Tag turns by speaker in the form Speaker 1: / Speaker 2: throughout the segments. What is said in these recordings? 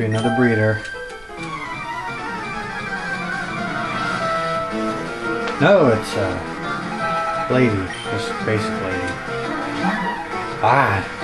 Speaker 1: be another breeder. No, it's a lady, just basically. Ah,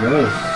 Speaker 1: Guns.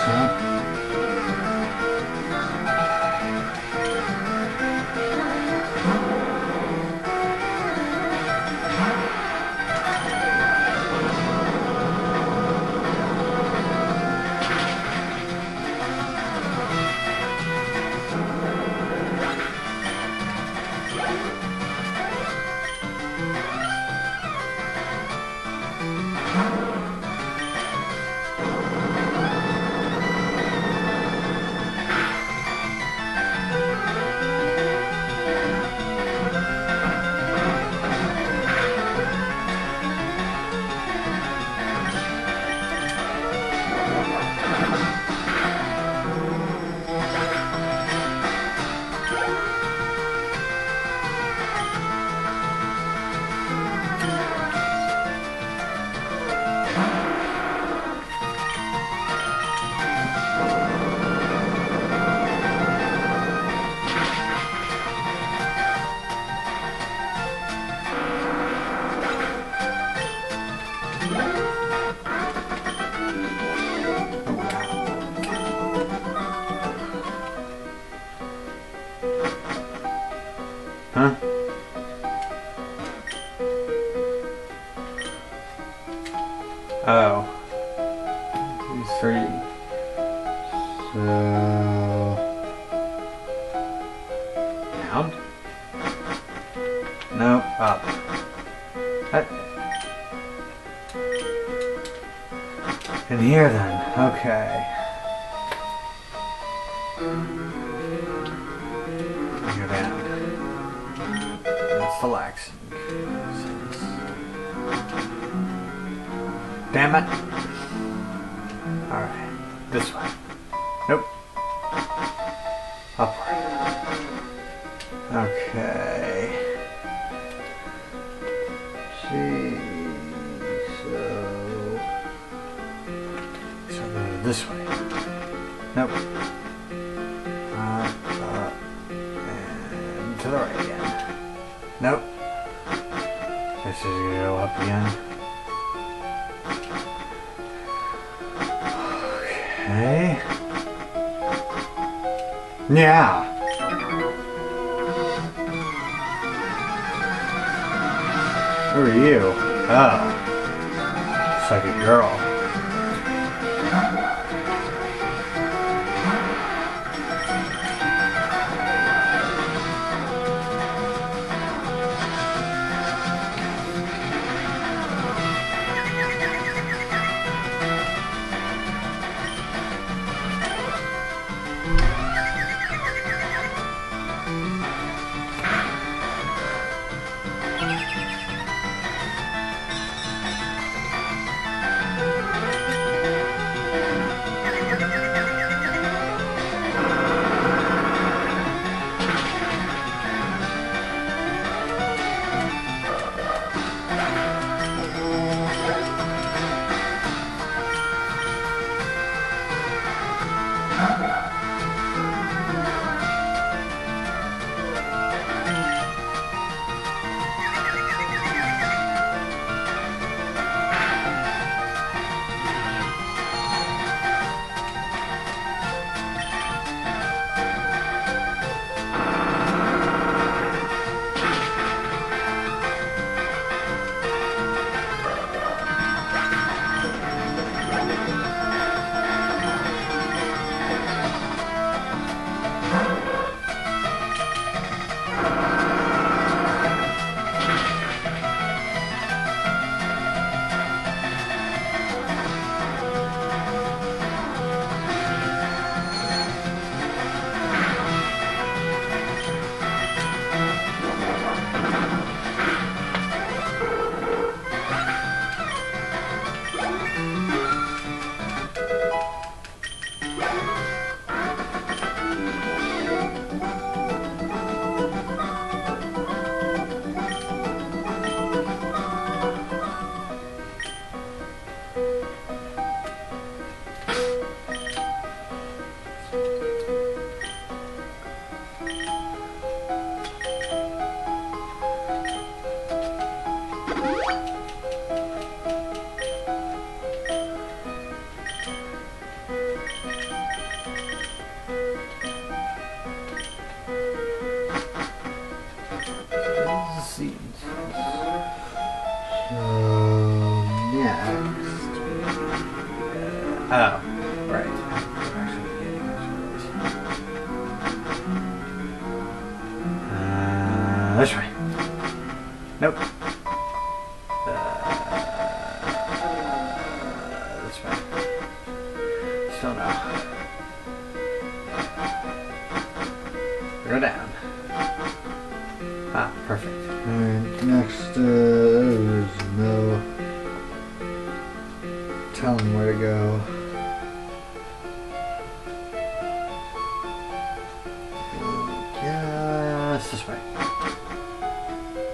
Speaker 1: No, ah. up. That. In here then. Okay. Here down. That's relaxing. Damn it. Alright. This way. Yeah. Who are you? Oh. A girl. This way. Nope.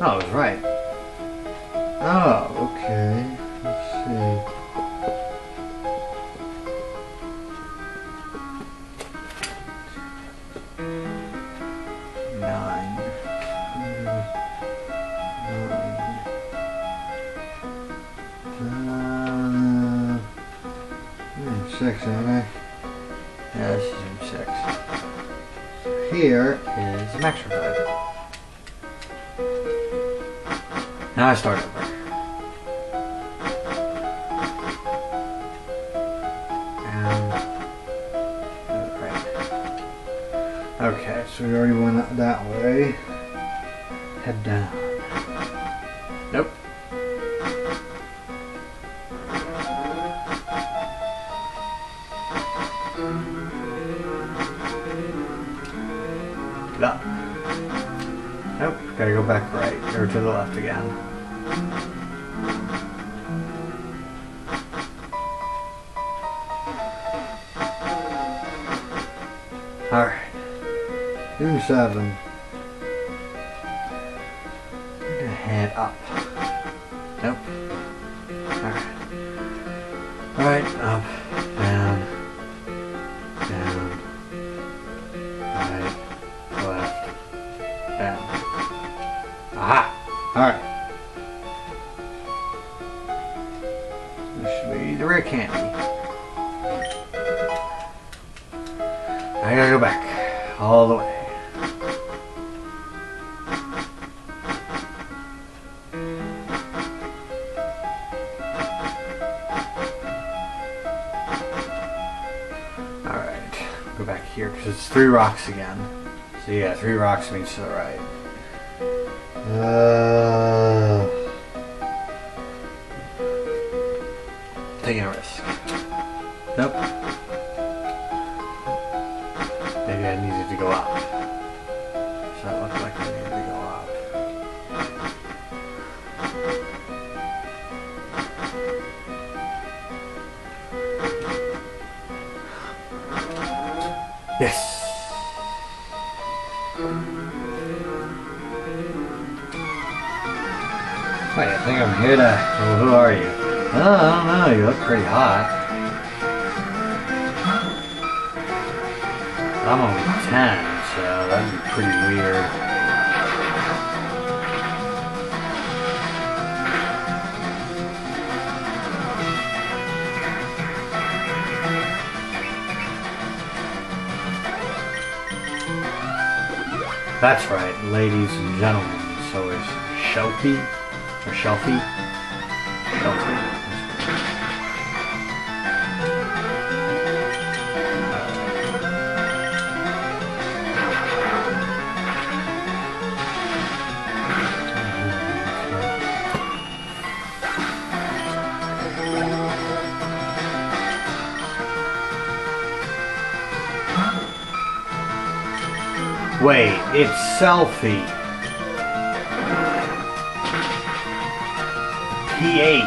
Speaker 1: Oh, I was right.
Speaker 2: Oh, okay. Let's see.
Speaker 1: Nine.
Speaker 2: Uh, hmm, six,
Speaker 1: six.
Speaker 2: Here,
Speaker 1: Is the max revive. Now I start over. Uh, right. Okay,
Speaker 2: so we already went that way.
Speaker 1: head down. Nope. Nope, gotta go back or to the left again. Alright,
Speaker 2: Room seven.
Speaker 1: Head up. Nope. Alright. Alright, rocks again. So yeah, three rocks means to the right.
Speaker 2: Uh,
Speaker 1: Taking a risk. Nope. Maybe I needed to go up. So that looked like I needed to go up. Yes. I think I'm here to. Well, who are you? Oh, I don't know. You look pretty hot. I'm only 10, so that'd be pretty weird. That's right, ladies and gentlemen. So is or Shelfie? Shelfie. Wait, it's selfie. PH. Is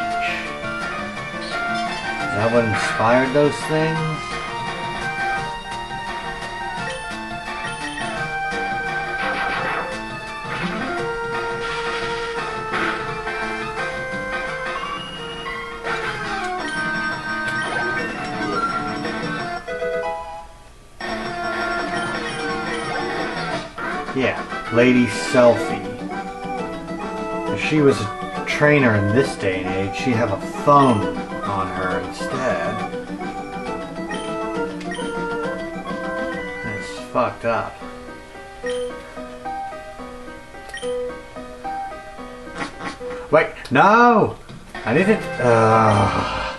Speaker 1: that what inspired those things? Yeah, Lady Selphy. She was a trainer in this day and age, she'd have a phone on her instead. That's fucked up. Wait, no! I didn't. Uh,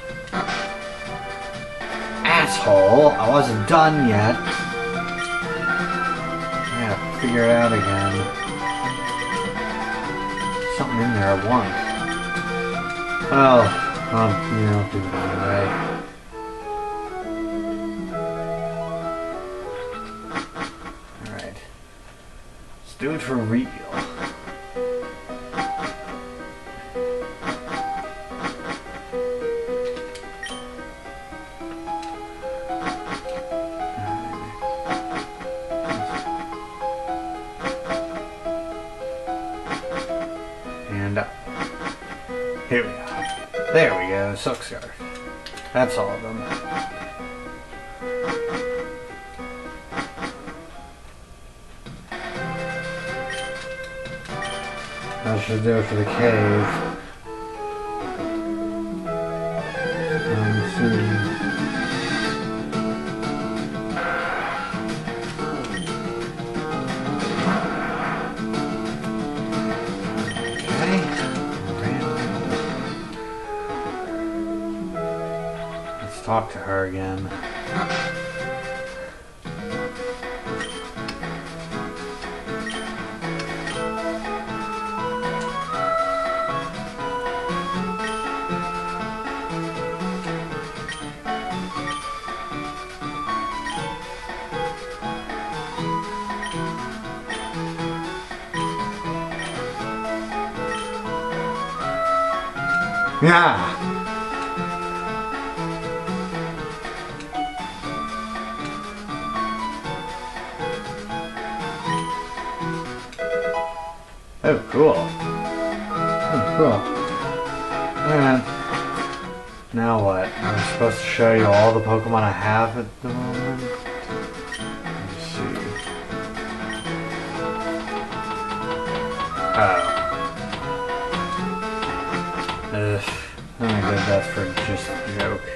Speaker 1: asshole. I wasn't done yet. I gotta figure it out again. Something in there I want. Well, um, you know, do it anyway. Do it for real. And up. Here we go. There we go, silk scarf. That's all of them. That should do it for the cave. Um, see. Talk to her again. Yeah. Oh, cool. Oh, cool. And now what? I'm supposed to show you all the Pokemon I have at the moment. Let's see. Oh. Ugh. I did that for just a joke.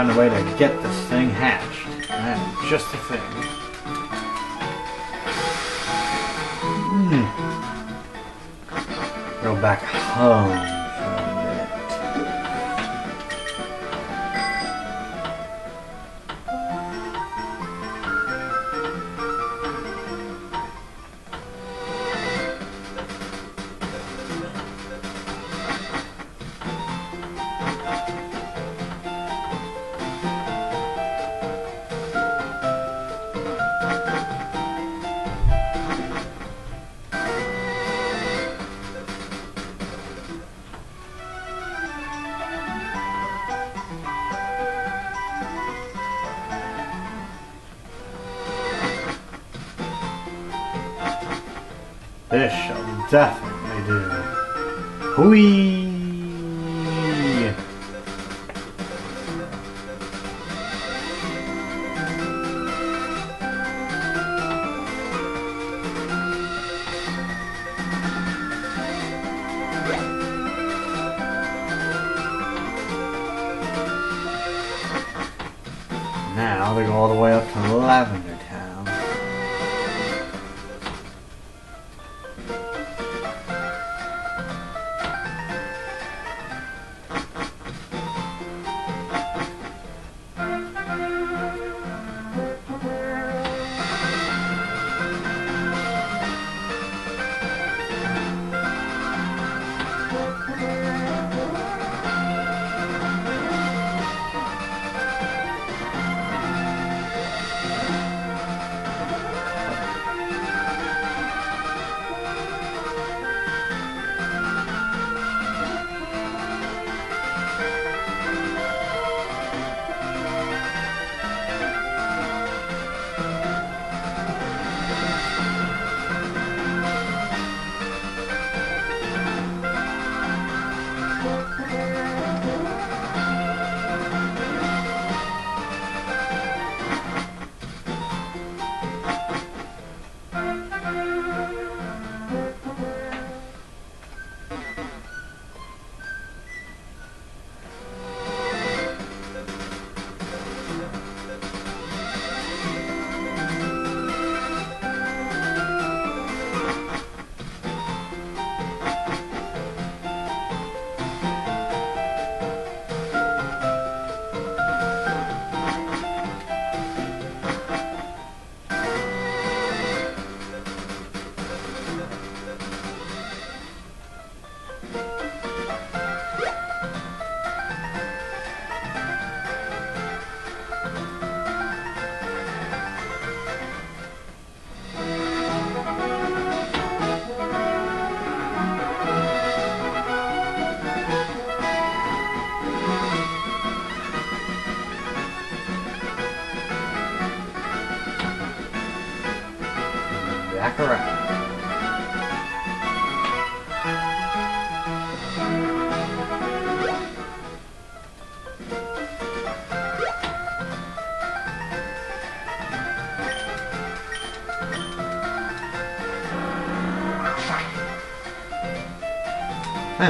Speaker 1: Find a way to get this thing hatched. That's just the thing. Hmm. Go back home This shall definitely do. Whee! Now they go all the way up to Lavender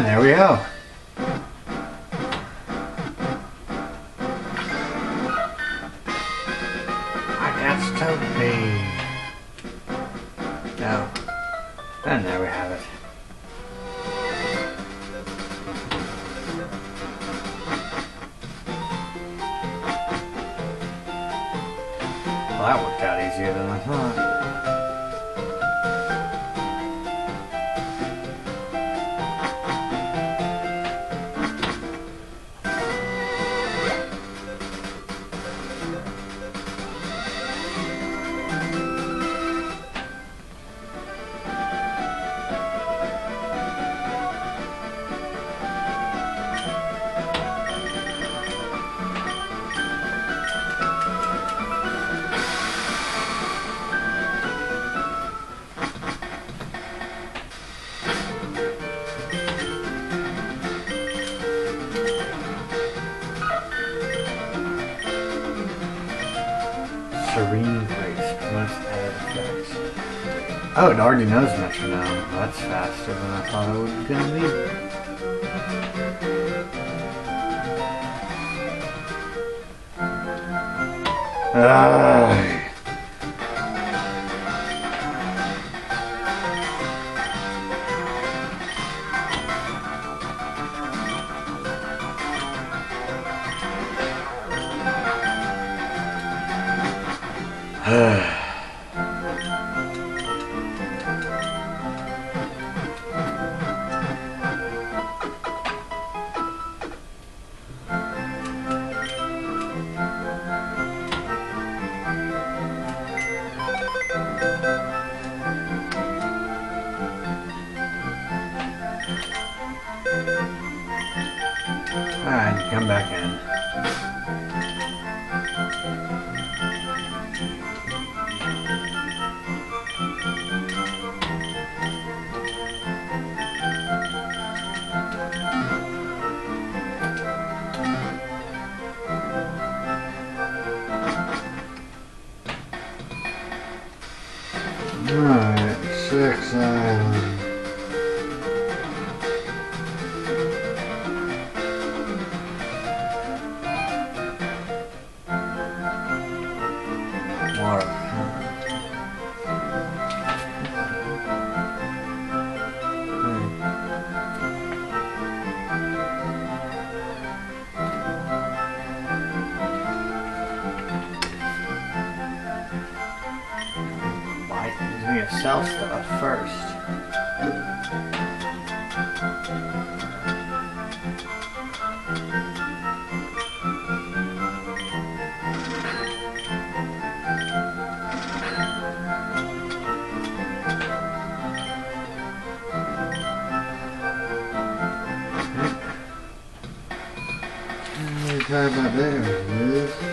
Speaker 1: And there we go. I got Toby. No. And there we have it. Well, that worked out easier than I thought. Oh, it already knows metronome. That's faster than I thought it was gonna be. Ay.
Speaker 2: Talking about there, Liz?